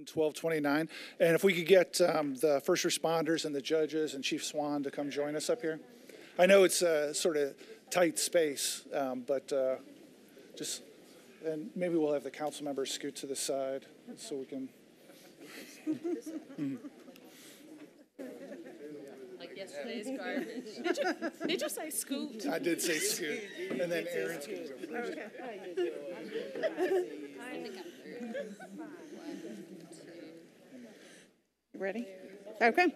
1229. And if we could get um, the first responders and the judges and Chief Swann to come join us up here. I know it's a sort of tight space, um, but uh, just, and maybe we'll have the council members scoot to the side so we can. Like yesterday's garbage. Did you say scoot? I did say scoot. And then Aaron's going to go Ready? Okay.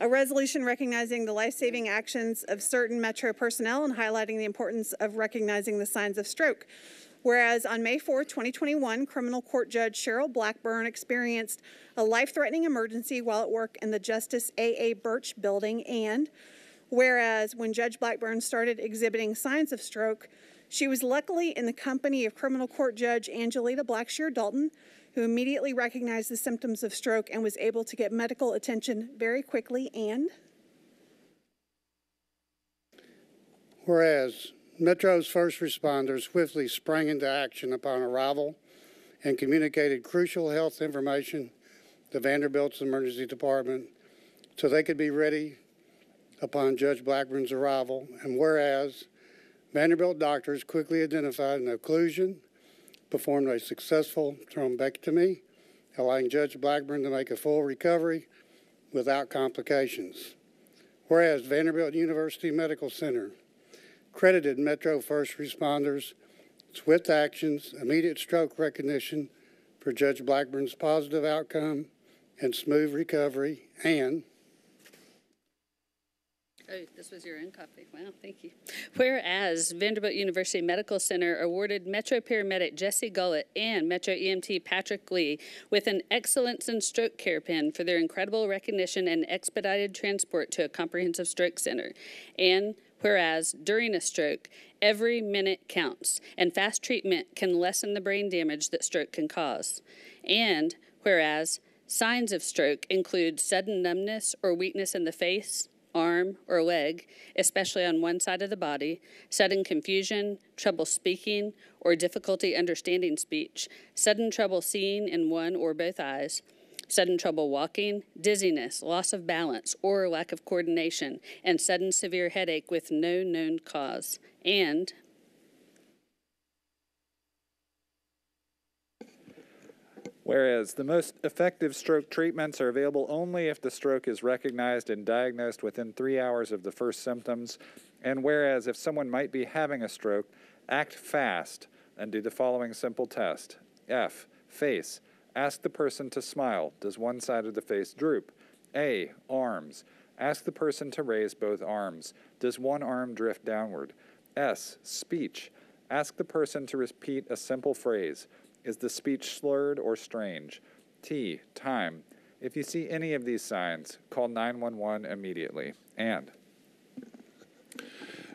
A resolution recognizing the life-saving actions of certain Metro personnel and highlighting the importance of recognizing the signs of stroke. Whereas on May 4, 2021, criminal court judge Cheryl Blackburn experienced a life-threatening emergency while at work in the Justice A.A. Birch building, and whereas when Judge Blackburn started exhibiting signs of stroke, she was luckily in the company of criminal court judge Angelita Blackshear Dalton, who immediately recognized the symptoms of stroke and was able to get medical attention very quickly and Whereas Metro's first responders swiftly sprang into action upon arrival and communicated crucial health information to Vanderbilt's emergency department so they could be ready upon Judge Blackburn's arrival. And whereas Vanderbilt doctors quickly identified an occlusion, performed a successful thrombectomy, allowing Judge Blackburn to make a full recovery without complications. Whereas Vanderbilt University Medical Center credited Metro first responders swift actions, immediate stroke recognition for Judge Blackburn's positive outcome and smooth recovery, and Oh, this was your own copy. Wow, thank you. Whereas Vanderbilt University Medical Center awarded Metro paramedic Jesse Gullett and Metro EMT Patrick Lee with an Excellence in Stroke Care pin for their incredible recognition and expedited transport to a comprehensive stroke center. And whereas during a stroke, every minute counts, and fast treatment can lessen the brain damage that stroke can cause. And whereas signs of stroke include sudden numbness or weakness in the face, arm, or leg, especially on one side of the body, sudden confusion, trouble speaking, or difficulty understanding speech, sudden trouble seeing in one or both eyes, sudden trouble walking, dizziness, loss of balance, or lack of coordination, and sudden severe headache with no known cause. And Whereas the most effective stroke treatments are available only if the stroke is recognized and diagnosed within three hours of the first symptoms, and whereas if someone might be having a stroke, act fast and do the following simple test. F. Face. Ask the person to smile. Does one side of the face droop? A. Arms. Ask the person to raise both arms. Does one arm drift downward? S. Speech. Ask the person to repeat a simple phrase. Is the speech slurred or strange? T. Time. If you see any of these signs, call 911 immediately. And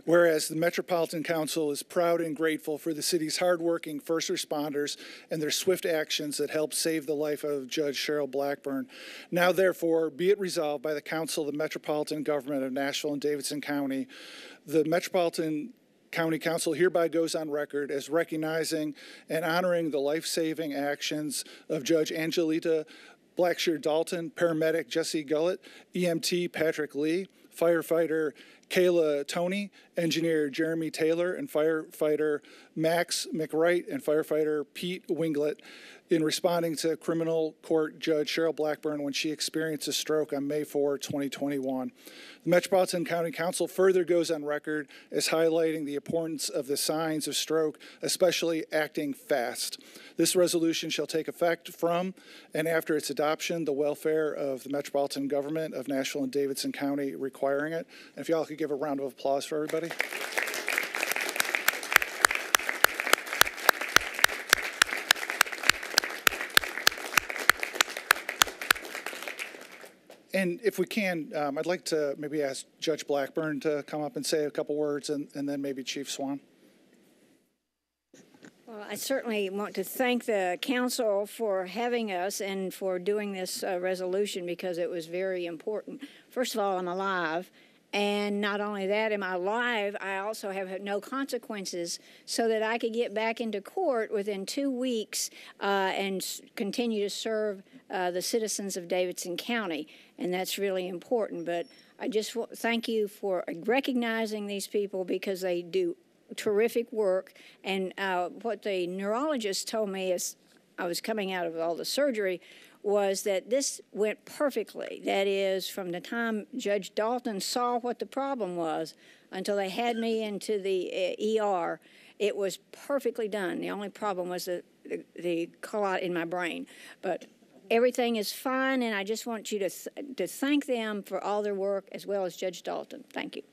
Whereas the Metropolitan Council is proud and grateful for the city's hardworking first responders and their swift actions that helped save the life of Judge Cheryl Blackburn. Now, therefore, be it resolved by the Council of the Metropolitan Government of Nashville and Davidson County, the Metropolitan County Council hereby goes on record as recognizing and honoring the life-saving actions of Judge Angelita Blackshear Dalton, paramedic Jesse Gullett, EMT Patrick Lee, firefighter Kayla Tony, engineer Jeremy Taylor, and firefighter Max McWright and firefighter Pete Winglet in responding to criminal court judge Cheryl Blackburn when she experienced a stroke on May 4, 2021. The Metropolitan County Council further goes on record as highlighting the importance of the signs of stroke, especially acting fast. This resolution shall take effect from and after its adoption, the welfare of the Metropolitan Government of Nashville and Davidson County requiring it. And if y'all could give a round of applause for everybody. And if we can, um, I'd like to maybe ask Judge Blackburn to come up and say a couple words, and, and then maybe Chief Swann. Well, I certainly want to thank the council for having us and for doing this uh, resolution because it was very important. First of all, I'm alive, And not only that, am I live, I also have no consequences so that I could get back into court within two weeks uh, and continue to serve uh, the citizens of Davidson County. And that's really important. But I just thank you for recognizing these people because they do terrific work. And uh, what the neurologist told me is I was coming out of all the surgery was that this went perfectly. That is, from the time Judge Dalton saw what the problem was until they had me into the ER, it was perfectly done. The only problem was the, the, the clot in my brain. But everything is fine, and I just want you to, th- to thank them for all their work as well as Judge Dalton. Thank you.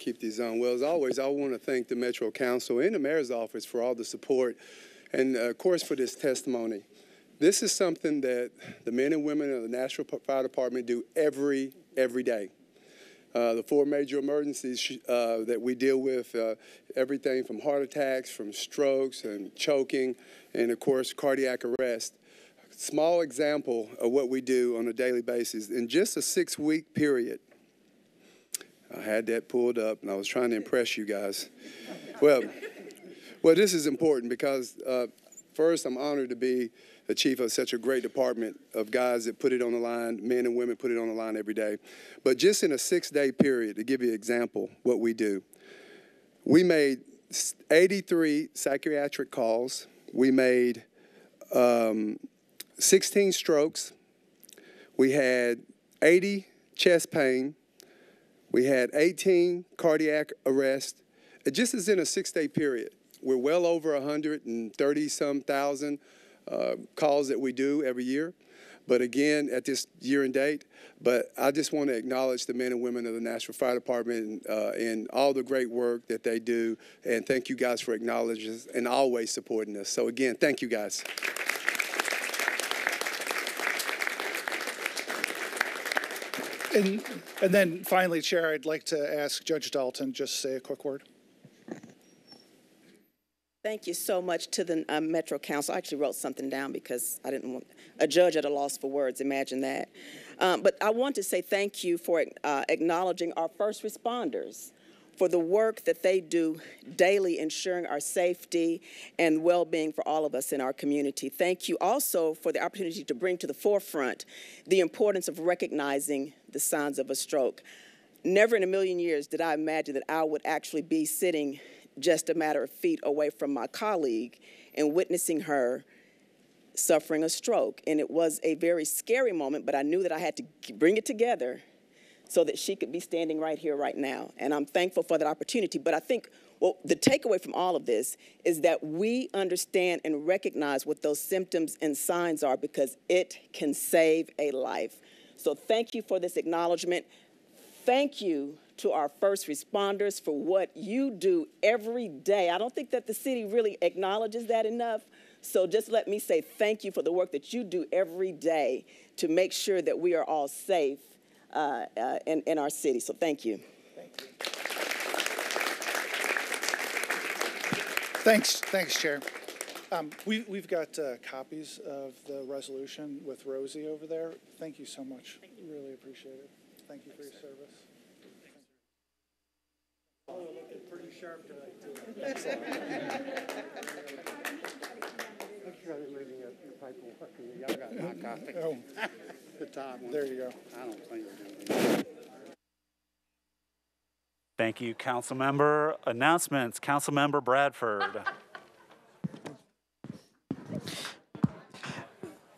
Keep these on. Well, as always, I want to thank the Metro Council and the Mayor's Office for all the support and, uh, of course, for this testimony. This is something that the men and women of the Nashville Fire Department do every, every day. Uh, the four major emergencies uh, that we deal with, uh, everything from heart attacks, from strokes and choking, and of course, cardiac arrest. Small example of what we do on a daily basis. In just a six week period, I had that pulled up and I was trying to impress you guys. Well, well, this is important because uh, first, I'm honored to be the chief of such a great department of guys that put it on the line, men and women put it on the line every day. But just in a six day period, to give you an example, what we do, we made 83 psychiatric calls. We made um, 16 strokes. We had 80 chest pain. We had 18 cardiac arrests. Just is in a six day period. We're well over 130 some thousand uh, calls that we do every year. But again, at this year and date, but I just want to acknowledge the men and women of the Nashville Fire Department uh, and all the great work that they do. And thank you guys for acknowledging us and always supporting us. So, again, thank you guys. And, and then finally, Chair, I'd like to ask Judge Dalton just say a quick word. Thank you so much to the uh, Metro Council. I actually wrote something down because I didn't want a judge at a loss for words. Imagine that. Um, but I want to say thank you for uh, acknowledging our first responders for the work that they do daily, ensuring our safety and well being for all of us in our community. Thank you also for the opportunity to bring to the forefront the importance of recognizing the signs of a stroke. Never in a million years did I imagine that I would actually be sitting just a matter of feet away from my colleague and witnessing her suffering a stroke. And it was a very scary moment, but I knew that I had to bring it together so that she could be standing right here, right now. And I'm thankful for that opportunity. But I think well, the takeaway from all of this is that we understand and recognize what those symptoms and signs are because it can save a life. So thank you for this acknowledgement. Thank you to our first responders for what you do every day. I don't think that the city really acknowledges that enough. So just let me say thank you for the work that you do every day to make sure that we are all safe uh, uh, in, in our city. So thank you. Thanks, thanks, Chair. Um, we, we've got uh, copies of the resolution with Rosie over there. Thank you so much. You. Really appreciate it. Thank you for your service. Thank you, council member. Announcements, council member Bradford.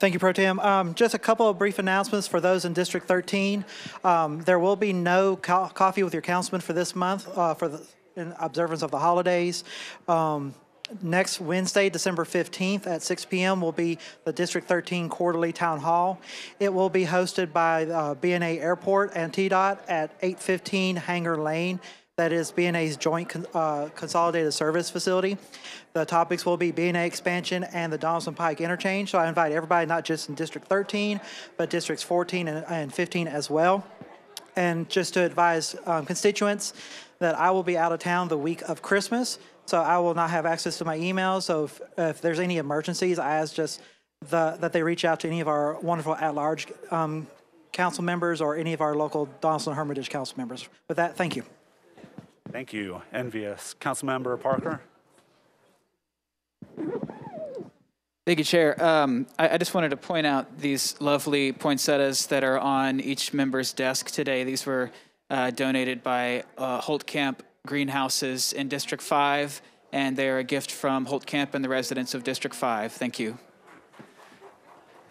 Thank you, Pro Tem. Um, Just a couple of brief announcements for those in District 13. Um, There will be no co- coffee with your councilman for this month, uh, for the, in observance of the holidays. Um, Next Wednesday, December 15th at 6 PM will be the District 13 Quarterly Town Hall. It will be hosted by uh, BNA Airport and TDOT at 815 Hanger Lane. That is BNA's joint con- uh, consolidated service facility. The topics will be BNA expansion and the Donaldson Pike interchange. So I invite everybody, not just in District 13, but Districts 14 and- and 15 as well. And just to advise um, constituents that I will be out of town the week of Christmas, so I will not have access to my emails. So if, if there's any emergencies, I ask just the, that they reach out to any of our wonderful at-large um, council members or any of our local Donaldson Hermitage council members. With that, thank you. Thank you. Envious. Councilmember Parker? Thank you, Chair. Um, I, I just wanted to point out these lovely poinsettias that are on each member's desk today. These were uh, donated by uh, Holtkamp Greenhouses in District 5, and they are a gift from Holt Camp and the residents of District 5. Thank you.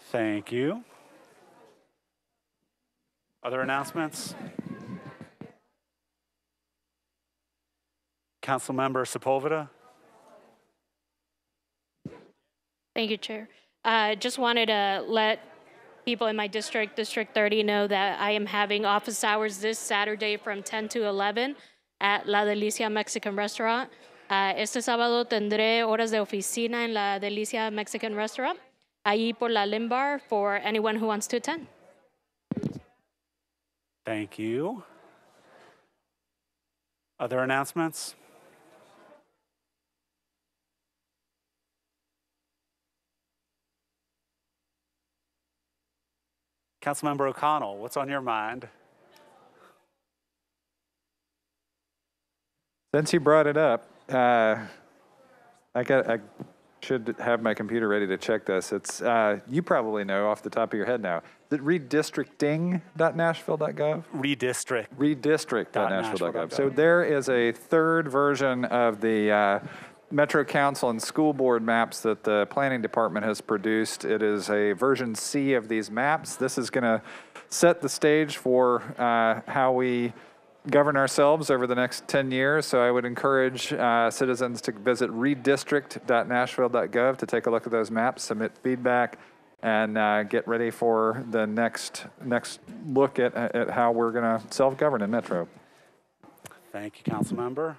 Thank you. Other announcements? Councilmember Sepulveda? Thank you, Chair. Uh, just wanted to let people in my district, District 30, know that I am having office hours this Saturday from 10 to 11 at La Delicia Mexican Restaurant. Uh, este sábado tendré horas de oficina en La Delicia Mexican Restaurant, ahí por la Limbar, for anyone who wants to attend. Thank you. Other announcements? Councilmember O'Connell, what's on your mind? Since you brought it up, uh, I got, I should have my computer ready to check this. It's, uh, you probably know off the top of your head now. Is it redistricting.nashville.gov? Redistrict. Redistrict.nashville.gov. So there is a third version of the uh, Metro Council and School Board maps that the Planning Department has produced. It is a version C of these maps. This is going to set the stage for uh, how we govern ourselves over the next 10 years. So I would encourage uh, citizens to visit redistrict.nashville.gov to take a look at those maps, submit feedback, and uh, get ready for the next next look at, at how we're going to self-govern in Metro. Thank you, Councilmember.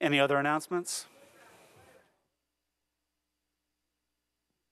Any other announcements?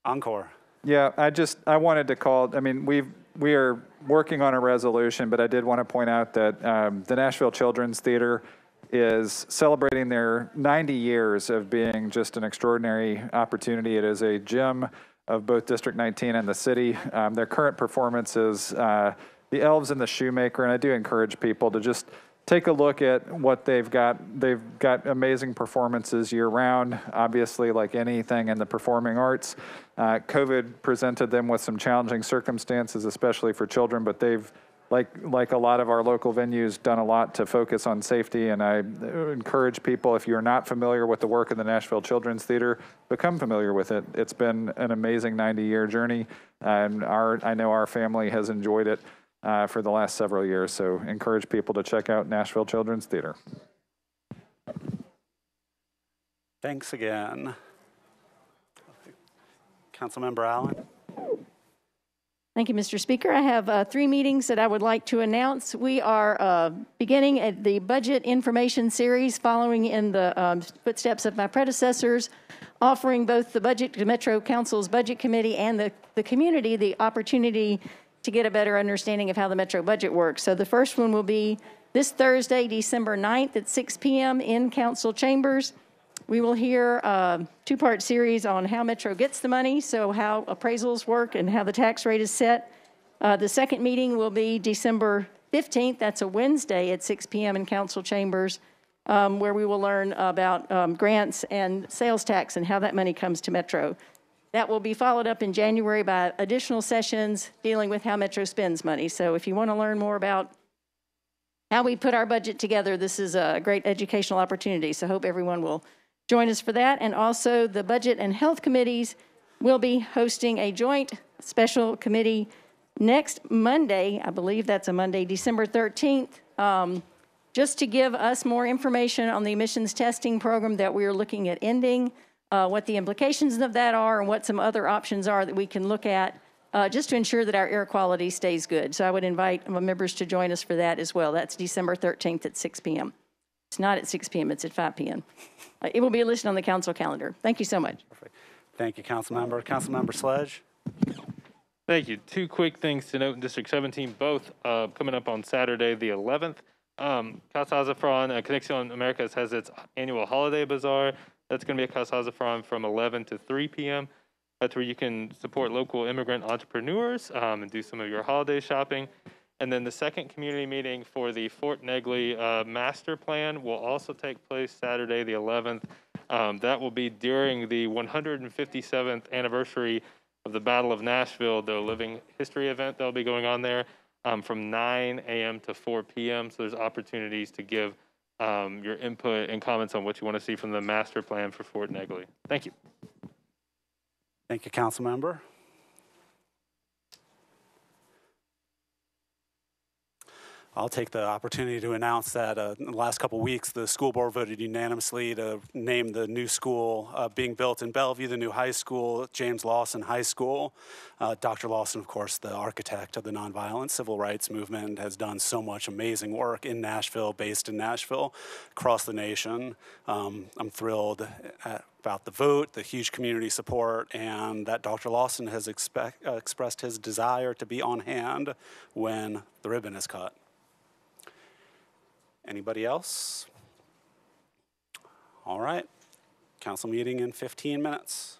Encore. Yeah, I just I wanted to call. I mean, we we are working on a resolution, but I did want to point out that um, the Nashville Children's Theater is celebrating their 90 years of being just an extraordinary opportunity. It is a gem of both District 19 and the city. Um, their current performance is uh, The Elves and the Shoemaker, and I do encourage people to just take a look at what they've got. They've got amazing performances year round, obviously, like anything in the performing arts. Uh, COVID presented them with some challenging circumstances, especially for children, but they've like like a lot of our local venues done a lot to focus on safety and i encourage people if you're not familiar with the work of the nashville children's theater become familiar with it it's been an amazing 90 year journey and our i know our family has enjoyed it uh, for the last several years so encourage people to check out nashville children's theater Thanks again. Councilmember Allen? Thank you, Mr. Speaker. I have uh, three meetings that I would like to announce. We are uh, beginning at the budget information series following in the um, footsteps of my predecessors, offering both the Budget to Metro Council's Budget Committee and the, the community the opportunity to get a better understanding of how the Metro budget works. So the first one will be this Thursday, December 9th at 6 p.m. in council chambers. We will hear a two-part series on how Metro gets the money, so how appraisals work and how the tax rate is set. Uh, the second meeting will be December 15th. That's a Wednesday at 6 p.m. in council chambers, um, where we will learn about um, grants and sales tax and how that money comes to Metro. That will be followed up in January by additional sessions dealing with how Metro spends money. So if you want to learn more about how we put our budget together, this is a great educational opportunity. So hope everyone will join us for that. And also, the Budget and Health Committees will be hosting a joint special committee next Monday. I believe that's a Monday, December 13th, um, just to give us more information on the emissions testing program that we are looking at ending, uh, what the implications of that are, and what some other options are that we can look at. Uh, just to ensure that our air quality stays good. So I would invite my members to join us for that as well. That's December 13th at 6 p.m. It's not at 6 p.m., it's at 5 p.m. Uh, It will be listed on the council calendar. Thank you so much. Perfect. Thank you, Council Member. Council Member Sledge? Thank you. Two quick things to note in District 17, both uh, coming up on Saturday, the 11th. Um, Casa Azafran, uh, Conexion Americas has its annual holiday bazaar. That's going to be at Casa Azafran from 11 to 3 p.m. That's where you can support local immigrant entrepreneurs um, and do some of your holiday shopping. And then the second community meeting for the Fort Negley uh, master plan will also take place Saturday, the 11th. Um, that will be during the 157th anniversary of the Battle of Nashville, the living history event that will be going on there um, from 9 a.m. to 4 p.m. So there's opportunities to give um, your input and comments on what you want to see from the master plan for Fort Negley. Thank you. Thank you, council member. I'll take the opportunity to announce that uh, in the last couple weeks, the school board voted unanimously to name the new school uh, being built in Bellevue, the new high school, James Lawson High School. Uh, Dr. Lawson, of course, the architect of the nonviolent civil rights movement, has done so much amazing work in Nashville, based in Nashville, across the nation. Um, I'm thrilled at, about the vote, the huge community support, and that Dr. Lawson has expect, uh, expressed his desire to be on hand when the ribbon is cut. Anybody else? All right. Council meeting in 15 minutes.